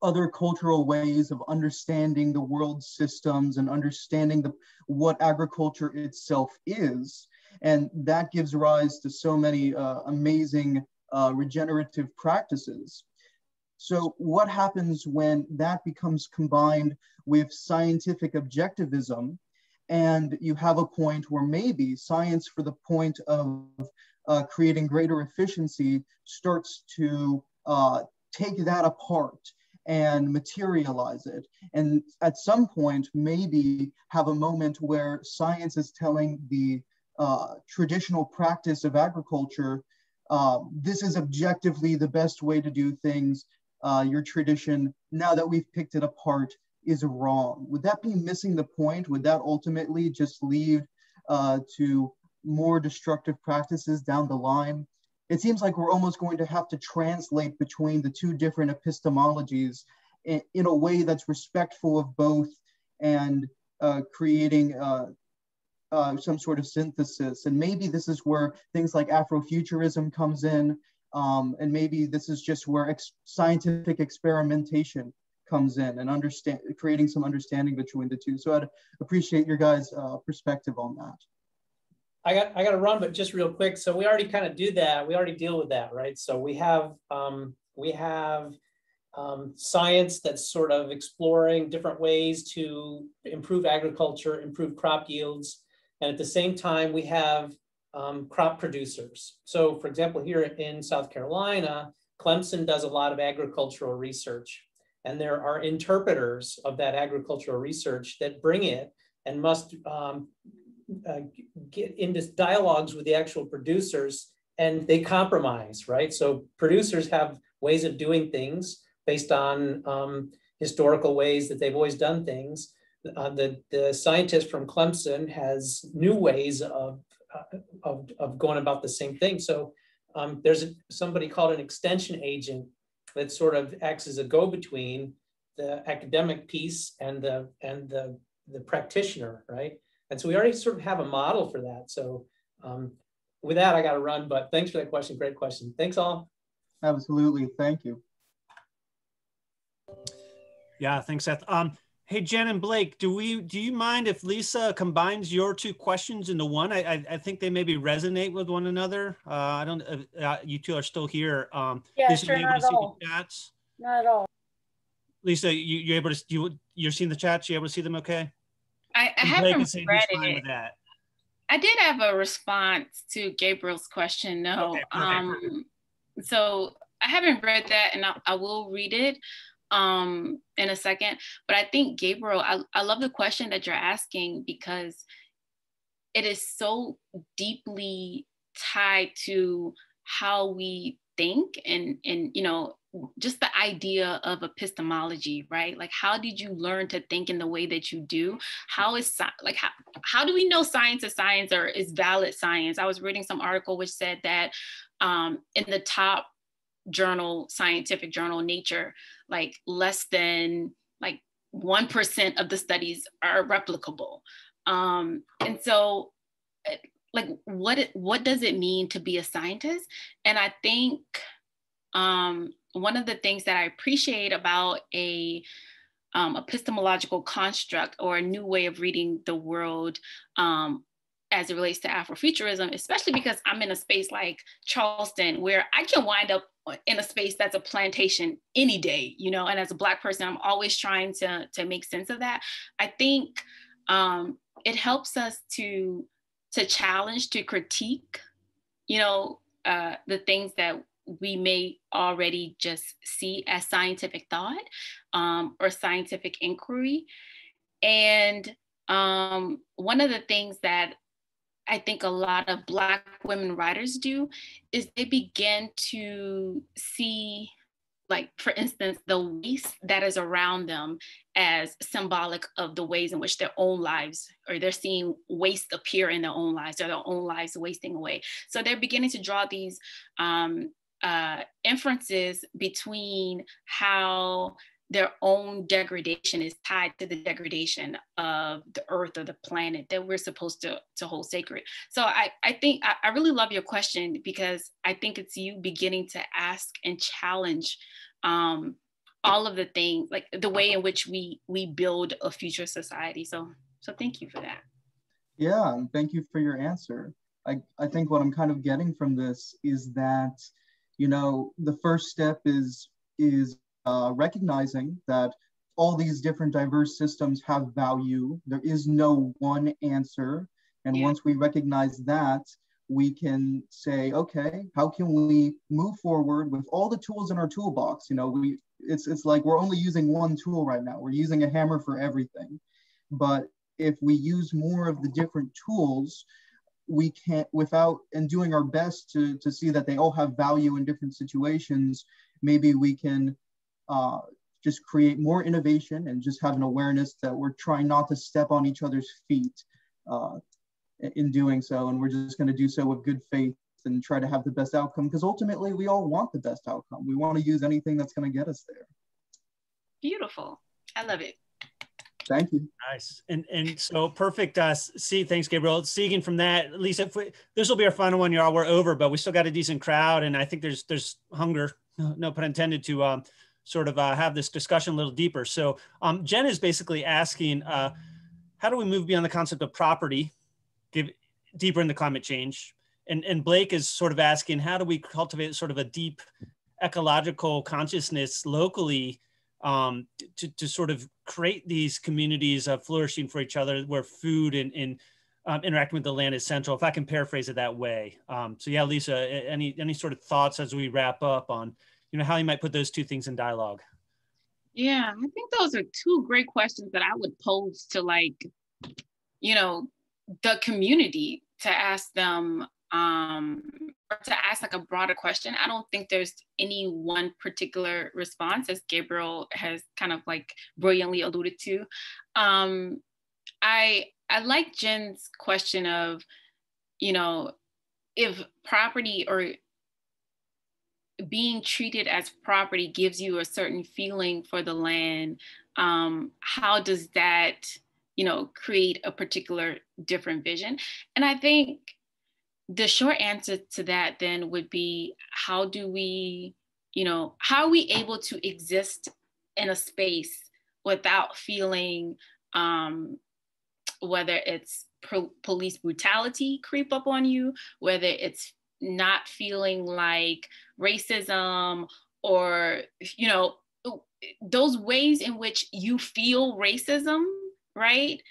other cultural ways of understanding the world systems and understanding the, what agriculture itself is. And that gives rise to so many uh, amazing uh, regenerative practices. So what happens when that becomes combined with scientific objectivism and you have a point where maybe science for the point of uh, creating greater efficiency starts to uh, take that apart and materialize it. And at some point, maybe have a moment where science is telling the uh, traditional practice of agriculture, uh, this is objectively the best way to do things. Uh, your tradition, now that we've picked it apart, is wrong. Would that be missing the point? Would that ultimately just lead uh, to more destructive practices down the line? It seems like we're almost going to have to translate between the two different epistemologies in, in a way that's respectful of both and uh, creating uh, uh, some sort of synthesis. And maybe this is where things like Afrofuturism comes in. Um, and maybe this is just where ex scientific experimentation comes in and understand creating some understanding between the two. So I'd appreciate your guys' uh, perspective on that. I got I got to run, but just real quick. So we already kind of do that. We already deal with that, right? So we have um, we have um, science that's sort of exploring different ways to improve agriculture, improve crop yields, and at the same time we have um, crop producers. So for example, here in South Carolina, Clemson does a lot of agricultural research and there are interpreters of that agricultural research that bring it and must um, uh, get into dialogues with the actual producers and they compromise, right? So producers have ways of doing things based on um, historical ways that they've always done things. Uh, the, the scientist from Clemson has new ways of, uh, of, of going about the same thing. So um, there's a, somebody called an extension agent that sort of acts as a go-between the academic piece and the and the the practitioner, right? And so we already sort of have a model for that. So um, with that, I got to run. But thanks for that question. Great question. Thanks all. Absolutely. Thank you. Yeah, thanks, Seth. Um, hey, Jen and Blake, do we do you mind if Lisa combines your two questions into one? I I, I think they maybe resonate with one another. Uh, I don't. Uh, uh you two are still here. Um, yeah, Lisa, sure, not at all. Chats? Not at all. Lisa, you you able to you you're seeing the chats? You able to see them? Okay. I, I haven't read it. I did have a response to Gabriel's question. No. Okay, um, so I haven't read that, and I, I will read it um, in a second. But I think Gabriel, I, I love the question that you're asking because it is so deeply tied to how we think and and you know just the idea of epistemology right? Like how did you learn to think in the way that you do? How is like how, how do we know science is science or is valid science? I was reading some article which said that um, in the top journal scientific journal nature like less than like 1% of the studies are replicable. Um, and so eh, like what it, what does it mean to be a scientist? And i think um, one of the things that I appreciate about a um, epistemological construct or a new way of reading the world um, as it relates to Afrofuturism, especially because I'm in a space like Charleston where I can wind up in a space that's a plantation any day, you know, and as a Black person, I'm always trying to, to make sense of that. I think um, it helps us to, to challenge, to critique, you know, uh, the things that we may already just see as scientific thought um, or scientific inquiry. And um, one of the things that I think a lot of Black women writers do is they begin to see, like, for instance, the waste that is around them as symbolic of the ways in which their own lives, or they're seeing waste appear in their own lives, or their own lives wasting away. So they're beginning to draw these um, uh, inferences between how their own degradation is tied to the degradation of the earth or the planet that we're supposed to, to hold sacred. So I, I think I, I really love your question because I think it's you beginning to ask and challenge um, all of the things, like the way in which we we build a future society. So so thank you for that. Yeah, thank you for your answer. I, I think what I'm kind of getting from this is that you know, the first step is is uh, recognizing that all these different diverse systems have value. There is no one answer. And yeah. once we recognize that, we can say, okay, how can we move forward with all the tools in our toolbox? You know, we it's it's like we're only using one tool right now. We're using a hammer for everything. But if we use more of the different tools, we can't without and doing our best to to see that they all have value in different situations maybe we can uh, just create more innovation and just have an awareness that we're trying not to step on each other's feet uh, in doing so. And we're just going to do so with good faith and try to have the best outcome because ultimately we all want the best outcome. We want to use anything that's going to get us there. Beautiful. I love it Thank you. Nice. And and so perfect. Uh, see, thanks, Gabriel. Seeing from that, Lisa, we, this will be our final one, y'all. We're over, but we still got a decent crowd, and I think there's there's hunger, no pun intended, to um, sort of uh, have this discussion a little deeper. So um, Jen is basically asking, uh, how do we move beyond the concept of property, give deeper into climate change? And and Blake is sort of asking, how do we cultivate sort of a deep ecological consciousness locally? Um, to, to sort of create these communities of flourishing for each other where food and, and um, interacting with the land is central, if I can paraphrase it that way. Um, so yeah, Lisa, any any sort of thoughts as we wrap up on, you know, how you might put those two things in dialogue? Yeah, I think those are two great questions that I would pose to like, you know, the community to ask them um, to ask like a broader question. I don't think there's any one particular response, as Gabriel has kind of like brilliantly alluded to. Um, I I like Jen's question of, you know, if property or being treated as property gives you a certain feeling for the land, um, how does that, you know, create a particular different vision? And I think the short answer to that then would be how do we, you know, how are we able to exist in a space without feeling um, whether it's pro- police brutality creep up on you, whether it's not feeling like racism or, you know, those ways in which you feel racism, right?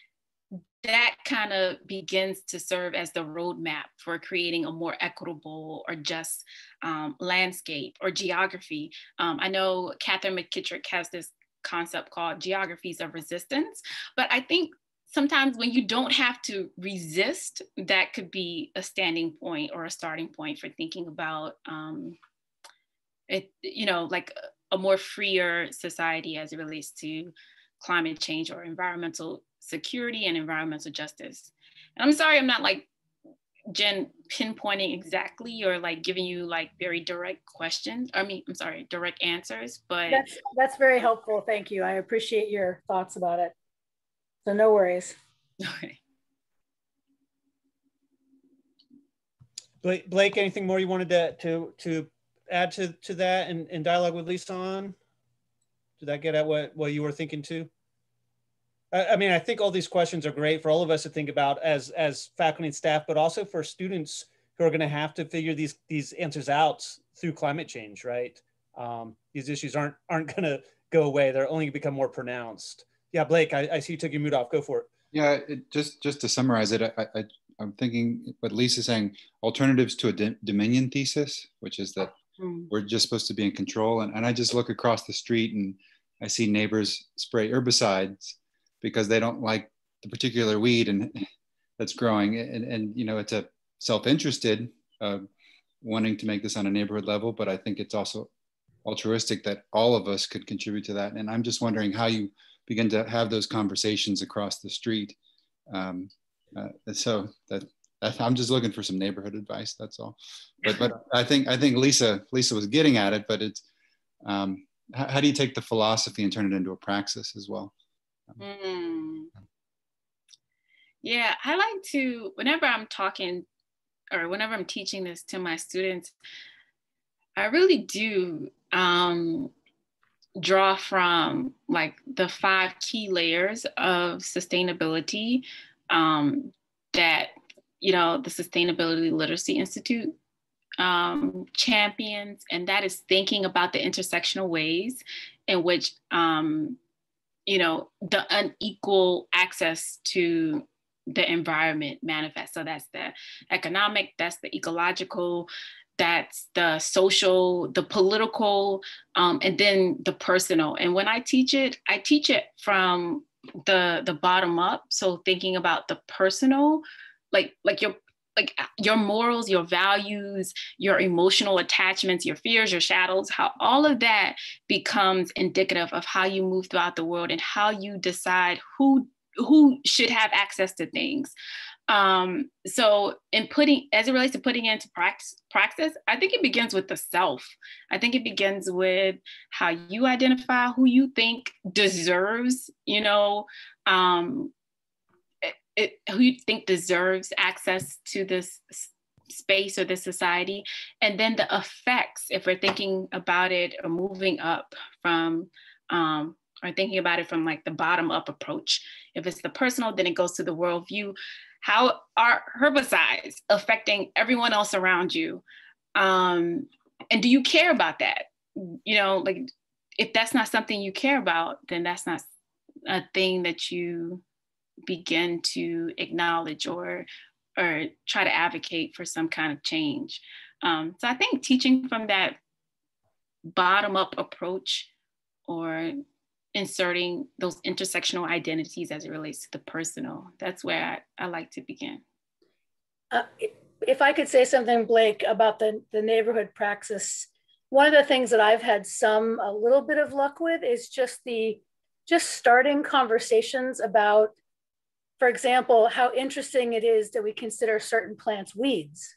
That kind of begins to serve as the roadmap for creating a more equitable or just um, landscape or geography. Um, I know Katherine McKittrick has this concept called geographies of resistance, but I think sometimes when you don't have to resist, that could be a standing point or a starting point for thinking about um, it, you know, like a more freer society as it relates to climate change or environmental security and environmental justice. And I'm sorry, I'm not like Jen pinpointing exactly or like giving you like very direct questions. I mean, I'm sorry, direct answers, but That's, that's very helpful. Thank you. I appreciate your thoughts about it. So no worries. okay. Blake, Blake, anything more you wanted to to to add to to that and in, in dialogue with Lisa on? Did that get at what what you were thinking too? I, I mean, I think all these questions are great for all of us to think about as as faculty and staff, but also for students who are going to have to figure these these answers out through climate change, right? Um, these issues aren't aren't going to go away; they're only going to become more pronounced. Yeah, Blake, I, I see you took your mute off. Go for it. Yeah, it, just just to summarize it, I, I, I'm thinking what Lisa's saying, alternatives to a Dominion thesis, which is that mm. we're just supposed to be in control. And, and I just look across the street and I see neighbors spray herbicides because they don't like the particular weed and that's growing. And, and you know, it's a self-interested uh, wanting to make this on a neighborhood level, but I think it's also altruistic that all of us could contribute to that. And I'm just wondering how you begin to have those conversations across the street. Um, uh, so that, I'm just looking for some neighborhood advice. That's all. But but I think I think Lisa Lisa was getting at it. But it's um, how, how, do you take the philosophy and turn it into a praxis as well? Mm. Yeah, I like to whenever I'm talking or whenever I'm teaching this to my students, I really do um, draw from like the five key layers of sustainability um, that you know the sustainability literacy institute um, champions and that is thinking about the intersectional ways in which um, you know the unequal access to the environment manifests so that's the economic that's the ecological that's the social, the political, um, and then the personal. And when I teach it, I teach it from the the bottom up. So thinking about the personal, like like your like your morals, your values, your emotional attachments, your fears, your shadows, how all of that becomes indicative of how you move throughout the world and how you decide who who should have access to things um, so in putting, as it relates to putting into practice, practice, I think it begins with the self. I think it begins with how you identify who you think deserves, you know, um, it, who you think deserves access to this space or this society, and then the effects, if we're thinking about it or moving up from um, or thinking about it from like the bottom up approach. If it's the personal, then it goes to the worldview. How are herbicides affecting everyone else around you? Um, and do you care about that? You know like if that's not something you care about then that's not a thing that you begin to acknowledge or or try to advocate for some kind of change. Um, so I think teaching from that bottom up approach or inserting those intersectional identities as it relates to the personal, that's where I, I like to begin. Uh, if I could say something, Blake, about the, the neighborhood praxis, one of the things that I've had some a little bit of luck with is just the just starting conversations about, for example, how interesting it is that we consider certain plants weeds.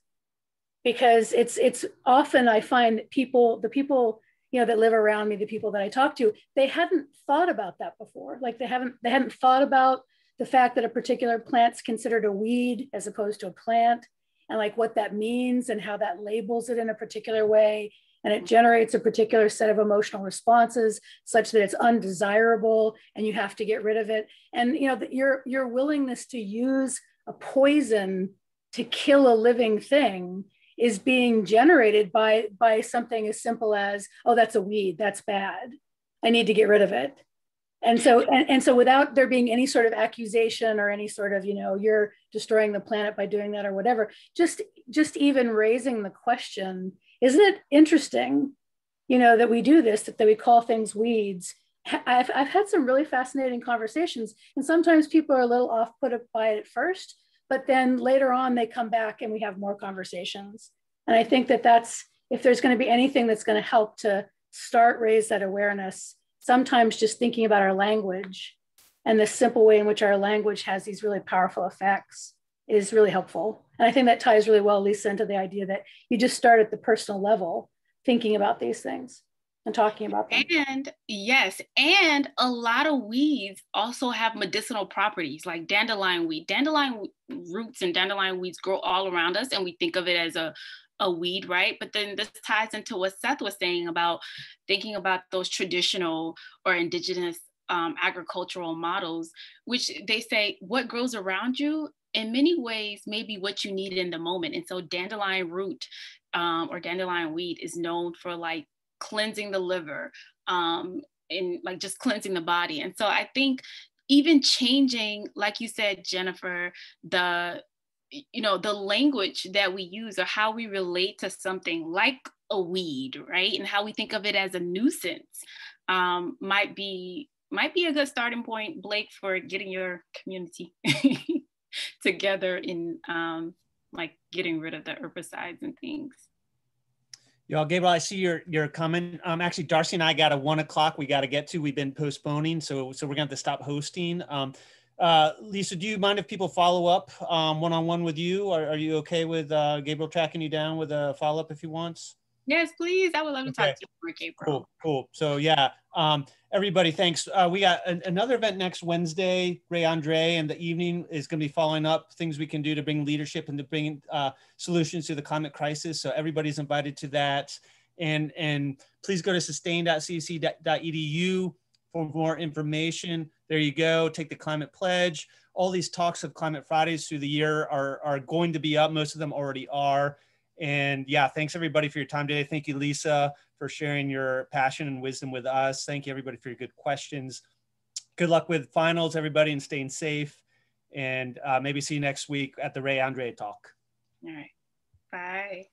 Because it's it's often I find people, the people you know that live around me, the people that I talk to, they hadn't thought about that before. Like they haven't they hadn't thought about the fact that a particular plant's considered a weed as opposed to a plant and like what that means and how that labels it in a particular way and it generates a particular set of emotional responses such that it's undesirable and you have to get rid of it. And you know your your willingness to use a poison to kill a living thing is being generated by by something as simple as oh that's a weed that's bad. I need to get rid of it. And so and, and so without there being any sort of accusation or any sort of you know you're destroying the planet by doing that or whatever just just even raising the question isn't it interesting you know that we do this that, that we call things weeds? I've, I've had some really fascinating conversations and sometimes people are a little off put by it at first but then later on they come back and we have more conversations. And i think that that's if there's going to be anything that's going to help to start raise that awareness sometimes just thinking about our language and the simple way in which our language has these really powerful effects is really helpful. And I think that ties really well, Lisa, into the idea that you just start at the personal level thinking about these things and talking about them. And yes, and a lot of weeds also have medicinal properties like dandelion weed. Dandelion roots and dandelion weeds grow all around us, and we think of it as a a weed, right? But then this ties into what Seth was saying about thinking about those traditional or indigenous um, agricultural models, which they say what grows around you in many ways may be what you need in the moment. And so dandelion root um, or dandelion weed is known for like cleansing the liver um, and like just cleansing the body. And so I think even changing, like you said, Jennifer, the you know the language that we use or how we relate to something like a weed right and how we think of it as a nuisance um, might be might be a good starting point blake for getting your community together in um, like getting rid of the herbicides and things Y'all, Gabriel, I see your your comment. Um, actually, Darcy and I got a one o'clock we got to get to. We've been postponing, so so we're going to have to stop hosting. Um, uh, Lisa, do you mind if people follow up one on one with you? Are, are you okay with uh, Gabriel tracking you down with a follow up if he wants? Yes, please. I would love to okay. talk to you, Gabriel. Cool, cool. So yeah, um, everybody, thanks. Uh, we got an, another event next Wednesday. Rae André and the evening is going to be following up things we can do to bring leadership and to bring uh, solutions to the climate crisis. So everybody's invited to that. And and please go to sustain.cc.edu for more information. There you go. Take the climate pledge. All these talks of climate Fridays through the year are, are going to be up. Most of them already are. And yeah, thanks everybody for your time today. Thank you, Lisa, for sharing your passion and wisdom with us. Thank you everybody for your good questions. Good luck with finals, everybody, and staying safe. And uh, maybe see you next week at the Rae André talk. All right. Bye.